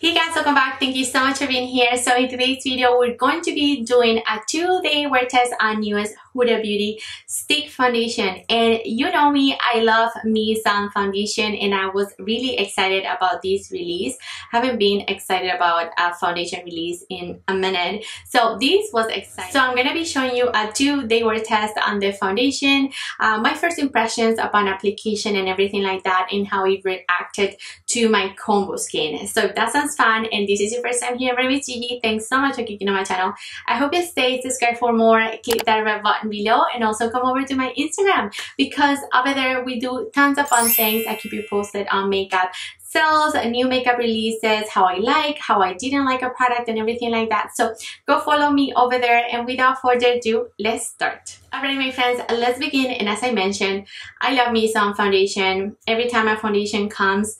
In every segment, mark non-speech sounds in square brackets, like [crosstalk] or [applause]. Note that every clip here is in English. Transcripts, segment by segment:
Hey guys, welcome back. Thank you so much for being here. So in today's video, we're going to be doing a two-day wear test on US Huda Beauty Stick Foundation. And you know me, I love me some foundation and I was really excited about this release. Haven't been excited about a foundation release in a minute. So this was exciting. So I'm to be showing you a two-day wear test on the foundation. Uh, my first impressions upon application and everything like that and how it reacted to my combo skin. So if that sounds fun and this is your first time here at TV, thanks so much for clicking on my channel. I hope you stay subscribed for more. Click that red button below and also come over to my Instagram because over there we do tons of fun things. I keep you posted on makeup sales, uh, new makeup releases, how I like, how I didn't like a product and everything like that. So go follow me over there and without further ado, let's start. Alright my friends, let's begin and as I mentioned, I love me some foundation. Every time a foundation comes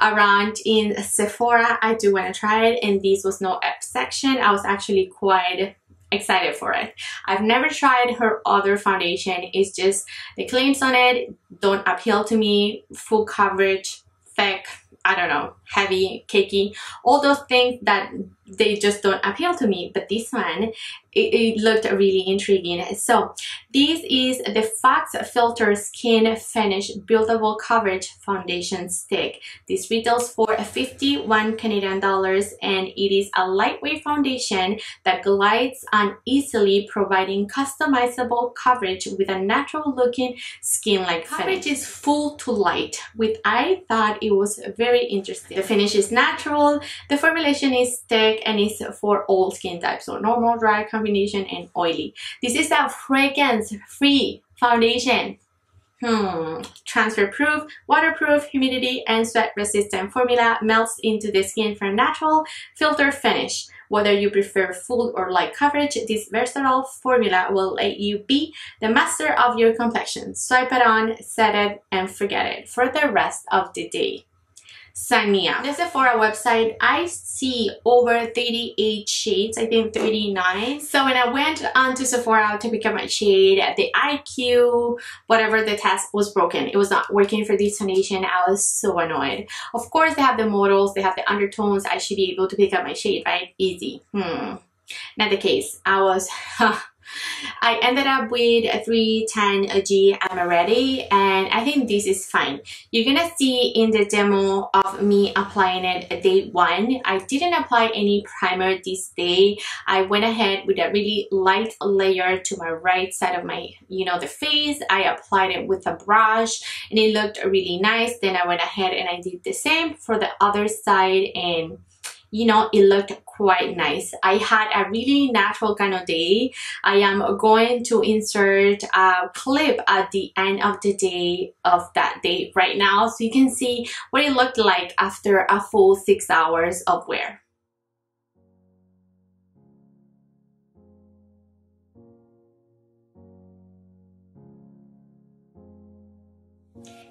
around in Sephora, I do want to try it and this was no exception. I was actually quite excited for it. I've never tried her other foundation. It's just the claims on it don't appeal to me. Full coverage, thick, I don't know, heavy, cakey, all those things that they just don't appeal to me. But this one, it, it, looked really intriguing. So this is the Fox Filter Skin Finish Buildable Coverage Foundation Stick. This retails for 51 Canadian dollars and it is a lightweight foundation that glides on easily providing customizable coverage with a natural looking skin-like finish. Coverage is full to light, which I thought it was very interesting. The finish is natural, the formulation is thick and it's for all skin types, so normal, dry, combination, and oily. This is a fragrance-free foundation. Hmm. Transfer proof, waterproof, humidity, and sweat resistant formula melts into the skin for a natural filter finish. Whether you prefer full or light coverage, this versatile formula will let you be the master of your complexion. Swipe it on, set it, and forget it for the rest of the day sign me up. The Sephora website, I see over 38 shades, I think 39. So when I went onto Sephora to pick up my shade, the IQ, whatever the test was broken. It was not working for this foundation. I was so annoyed. Of course, they have the models, they have the undertones. I should be able to pick up my shade, right? Easy. Hmm. Not the case. I was... [laughs] I ended up with a 310G Amaretti and I think this is fine. You're gonna see in the demo of me applying it day one. I didn't apply any primer this day. I went ahead with a really light layer to my right side of my, you know, the face. I applied it with a brush and it looked really nice. Then I went ahead and I did the same for the other side and you know, it looked quite nice. I had a really natural kind of day. I am going to insert a clip at the end of the day of that day right now so you can see what it looked like after a full six hours of wear.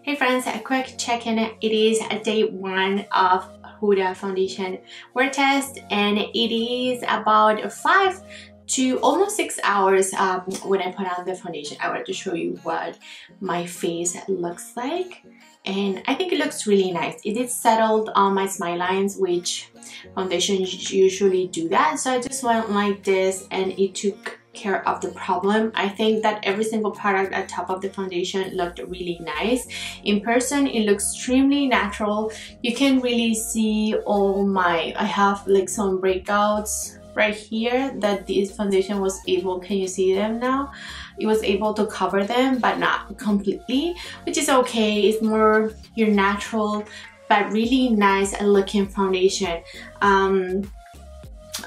Hey friends, a quick check-in. It is day one of Huda foundation wear test and it is about five to almost six hours um, when I put on the foundation. I wanted to show you what my face looks like and I think it looks really nice. It is settled on my smile lines which foundations usually do that so I just went like this and it took care of the problem. I think that every single product at top of the foundation looked really nice. In person, it looks extremely natural. You can really see all my, I have like some breakouts right here that this foundation was able, can you see them now? It was able to cover them, but not completely, which is okay. It's more your natural, but really nice and looking foundation. Um,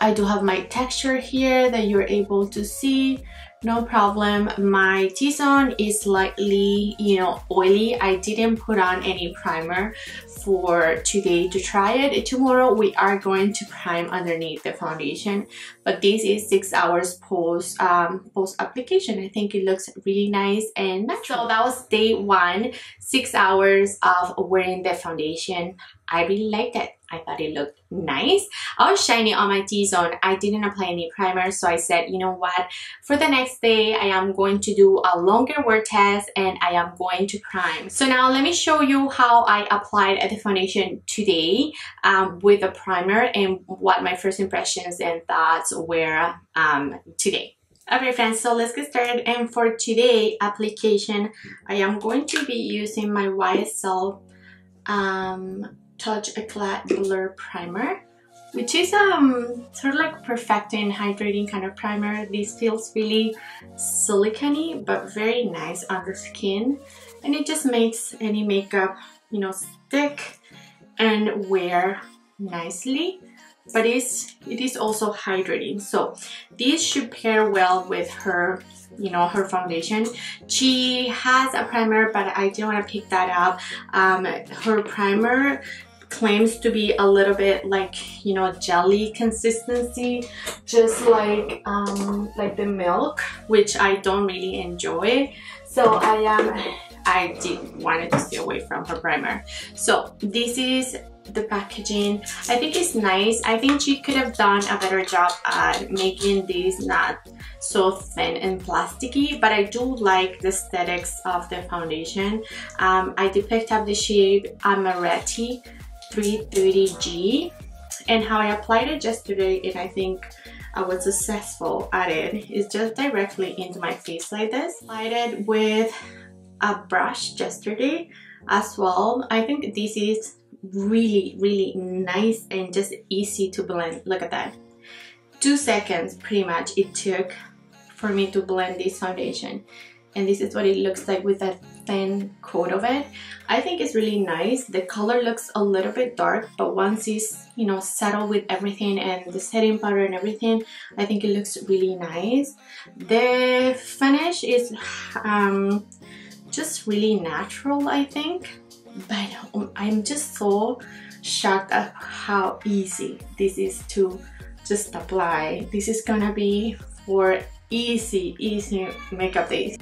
I do have my texture here that you're able to see no problem my t-zone is slightly you know oily i didn't put on any primer for today to try it tomorrow we are going to prime underneath the foundation but this is six hours post um, post application i think it looks really nice and natural so that was day one six hours of wearing the foundation I really liked it. I thought it looked nice. I was shiny on my T-zone. I didn't apply any primer, so I said, you know what? For the next day, I am going to do a longer wear test and I am going to prime. So now let me show you how I applied the foundation today um, with a primer and what my first impressions and thoughts were um, today. Okay friends, so let's get started and for today application, I am going to be using my YSL um, Touch Eclat Blur Primer which is um sort of like perfecting hydrating kind of primer. This feels really silicony but very nice on the skin and it just makes any makeup you know stick and wear nicely but it is, it is also hydrating. So this should pair well with her, you know, her foundation. She has a primer, but I didn't want to pick that up. Um, her primer claims to be a little bit like you know jelly consistency just like um like the milk which i don't really enjoy so i am um, i did wanted to stay away from her primer so this is the packaging. I think it's nice. I think she could have done a better job at making these not so thin and plasticky, but I do like the aesthetics of the foundation. Um, I did pick up the shade Amaretti 330G and how I applied it yesterday and I think I was successful at it is just directly into my face like this. Applied it with a brush yesterday as well. I think this is really really nice and just easy to blend look at that two seconds pretty much it took for me to blend this foundation and this is what it looks like with that thin coat of it I think it's really nice the color looks a little bit dark but once it's you know settled with everything and the setting powder and everything I think it looks really nice the finish is um, just really natural I think but um, I'm just so shocked at how easy this is to just apply. This is gonna be for easy, easy makeup days.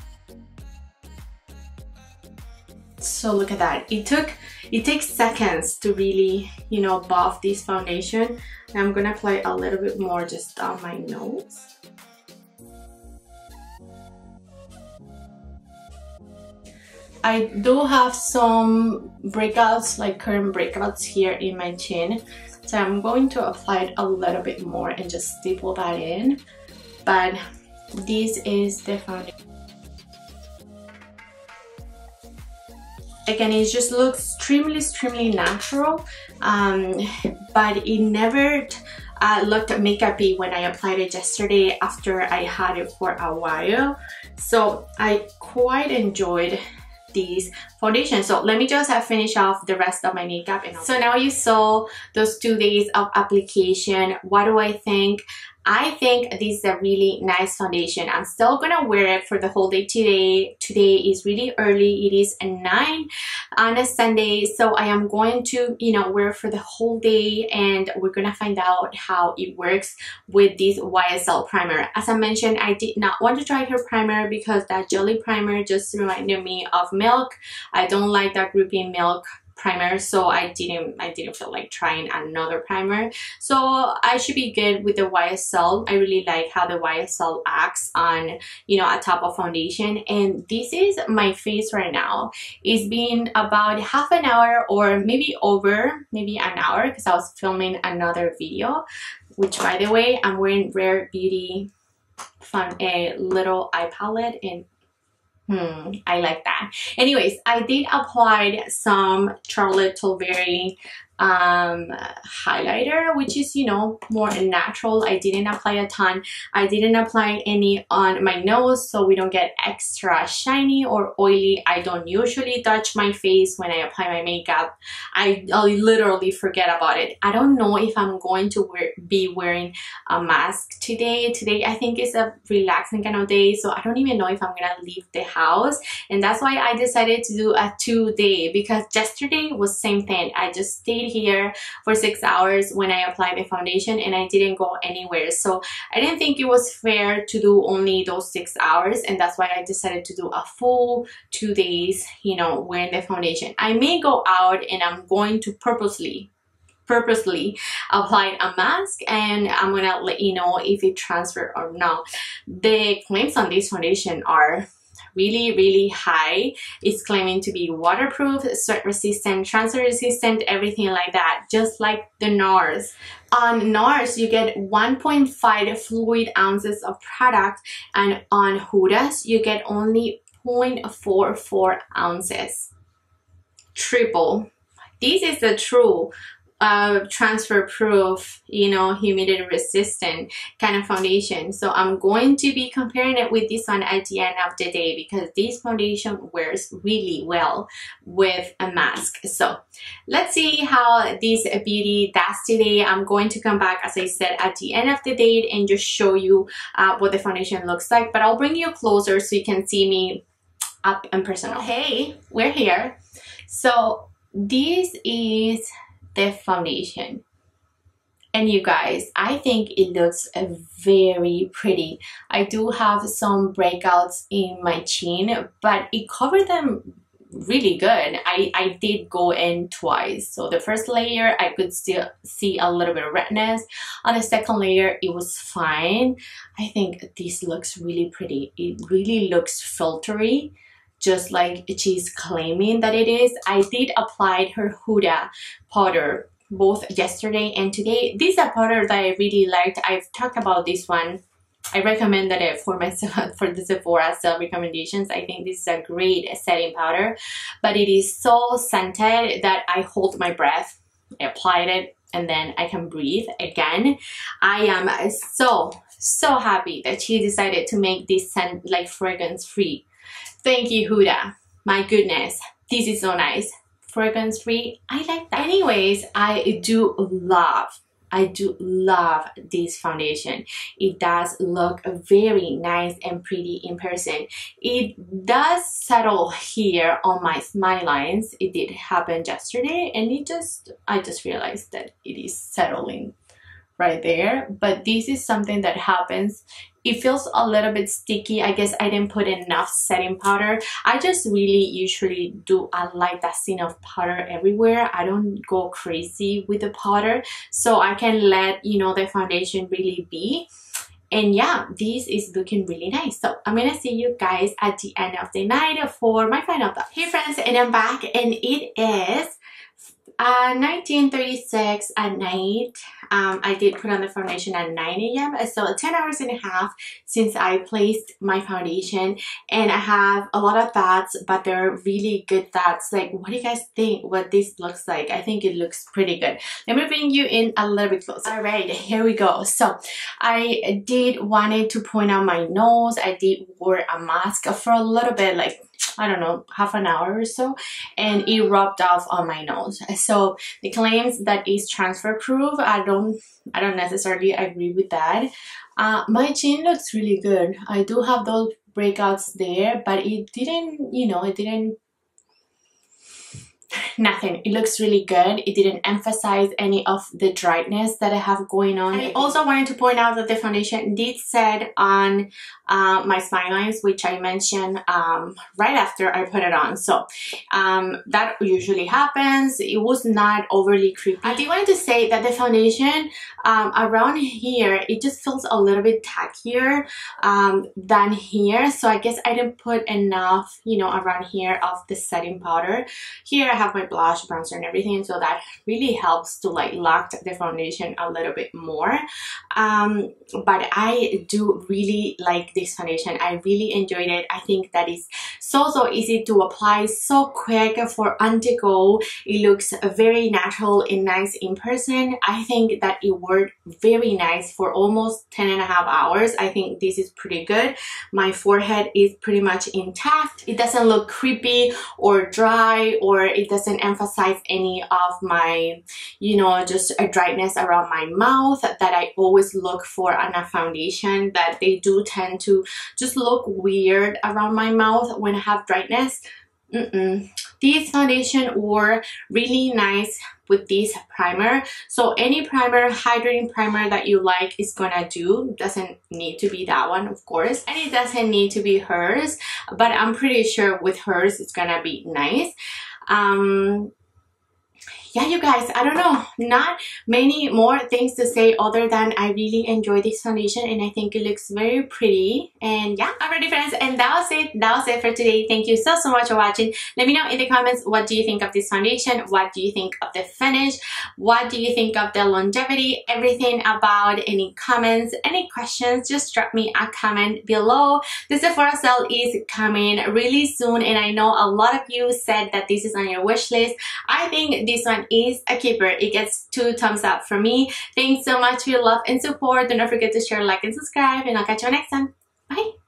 So look at that. It took, it takes seconds to really, you know, buff this foundation. I'm gonna apply a little bit more just on my nose. I do have some breakouts, like current breakouts here in my chin. So I'm going to apply it a little bit more and just staple that in. But this is the foundation. Again, it just looks extremely, extremely natural, um, but it never uh, looked makeupy when I applied it yesterday after I had it for a while. So I quite enjoyed these foundation So let me just have finish off the rest of my makeup. so now you saw those two days of application. What do I think? I think this is a really nice foundation. I'm still gonna wear it for the whole day today. Today is really early. It is 9 on a Sunday. So I am going to, you know, wear for the whole day and we're gonna find out how it works with this YSL primer. As I mentioned, I did not want to try her primer because that jelly primer just reminded me of milk. I don't like that grouping milk primer so I didn't I didn't feel like trying another primer. So I should be good with the YSL I really like how the YSL acts on you know a top of foundation. And this is my face right now. It's been about half an hour or maybe over maybe an hour because I was filming another video which by the way I'm wearing Rare Beauty from a little eye palette in Hmm, I like that. Anyways, I did apply some Charlotte Tilbury um, highlighter, which is, you know, more natural. I didn't apply a ton. I didn't apply any on my nose so we don't get extra shiny or oily. I don't usually touch my face when I apply my makeup. I, I literally forget about it. I don't know if I'm going to wear, be wearing a mask today. Today, I think it's a relaxing kind of day, so I don't even know if I'm gonna leave the house. And that's why I decided to do a two day because yesterday was same thing. I just stayed here for six hours when I applied the foundation and I didn't go anywhere. So I didn't think it was fair to do only those six hours and that's why I decided to do a full two days, you know, wearing the foundation. I may go out and I'm going to purposely purposely applied a mask and I'm gonna let you know if it transferred or not. The claims on this foundation are really really high. It's claiming to be waterproof sweat resistant transfer resistant everything like that just like the NARS. On NARS you get 1.5 fluid ounces of product and on Huda's you get only 0.44 ounces. Triple. This is the true uh, transfer proof, you know, humidity resistant kind of foundation. So I'm going to be comparing it with this one at the end of the day because this foundation wears really well with a mask. So let's see how this beauty does today. I'm going to come back, as I said, at the end of the day and just show you uh, what the foundation looks like. But I'll bring you closer so you can see me up and personal. Hey, we're here. So this is the foundation. And you guys, I think it looks very pretty. I do have some breakouts in my chin, but it covered them really good. I, I did go in twice. So the first layer, I could still see a little bit of redness. On the second layer, it was fine. I think this looks really pretty. It really looks filtery just like she's claiming that it is. I did apply her Huda powder both yesterday and today. This is a powder that I really liked. I've talked about this one. I recommended it for myself [laughs] for the Sephora sale recommendations. I think this is a great setting powder, but it is so scented that I hold my breath. I applied it and then I can breathe again. I am so, so happy that she decided to make this scent like fragrance free. Thank you, Huda. My goodness, this is so nice fragrance free. I like that. Anyways, I do love I do love this foundation. It does look very nice and pretty in person. It does settle here on my smile lines. It did happen yesterday and it just, I just realized that it is settling right there. But this is something that happens it feels a little bit sticky. I guess I didn't put enough setting powder. I just really usually do a light dusting of powder everywhere. I don't go crazy with the powder. So I can let, you know, the foundation really be. And yeah, this is looking really nice. So I'm gonna see you guys at the end of the night for my final thought. Hey friends, and I'm back and it is uh, 1936 at night. Um, I did put on the foundation at 9 a.m. So 10 hours and a half since I placed my foundation. And I have a lot of thoughts but they're really good thoughts. Like what do you guys think what this looks like? I think it looks pretty good. Let me bring you in a little bit closer. All right. [laughs] Here we go. So I did wanted to point out my nose. I did wear a mask for a little bit like I don't know, half an hour or so, and it rubbed off on my nose. So the claims that it's transfer proof, I don't, I don't necessarily agree with that. Uh, my chin looks really good. I do have those breakouts there, but it didn't, you know, it didn't nothing. It looks really good. It didn't emphasize any of the dryness that I have going on. I also wanted to point out that the foundation did set on uh, my smile lines which I mentioned um, right after I put it on. So um, that usually happens. It was not overly creepy. I did want to say that the foundation um, around here it just feels a little bit tackier um, than here. So I guess I didn't put enough you know around here of the setting powder. Here have my blush, bronzer, and everything. So that really helps to like lock the foundation a little bit more. Um, but I do really like this foundation. I really enjoyed it. I think that is so, so easy to apply, so quick for on the go. It looks very natural and nice in person. I think that it worked very nice for almost 10 and a half hours. I think this is pretty good. My forehead is pretty much intact. It doesn't look creepy or dry or it doesn't emphasize any of my, you know, just a dryness around my mouth that I always look for on a foundation that they do tend to just look weird around my mouth when I have dryness. Mm -mm this foundation wore really nice with this primer. So any primer hydrating primer that you like is gonna do. Doesn't need to be that one of course. And it doesn't need to be hers but I'm pretty sure with hers it's gonna be nice um yeah, you guys, I don't know, not many more things to say other than I really enjoy this foundation and I think it looks very pretty. And yeah, alrighty friends, and that was it. That was it for today. Thank you so, so much for watching. Let me know in the comments, what do you think of this foundation? What do you think of the finish? What do you think of the longevity? Everything about any comments, any questions, just drop me a comment below. The Sephora sale is coming really soon and I know a lot of you said that this is on your wish list. I think this is a keeper. It gets two thumbs up from me. Thanks so much for your love and support. Do not forget to share, like, and subscribe, and I'll catch you next time. Bye!